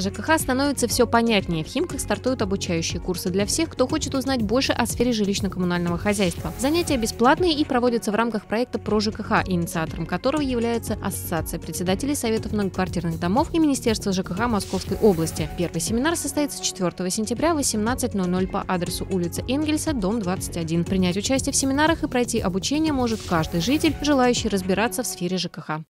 ЖКХ становится все понятнее. В Химках стартуют обучающие курсы для всех, кто хочет узнать больше о сфере жилищно-коммунального хозяйства. Занятия бесплатные и проводятся в рамках проекта «Про ЖКХ», инициатором которого является Ассоциация председателей Советов многоквартирных домов и Министерство ЖКХ Московской области. Первый семинар состоится 4 сентября в 18.00 по адресу улица Энгельса, дом 21. Принять участие в семинарах и пройти обучение может каждый житель, желающий разбираться в сфере ЖКХ.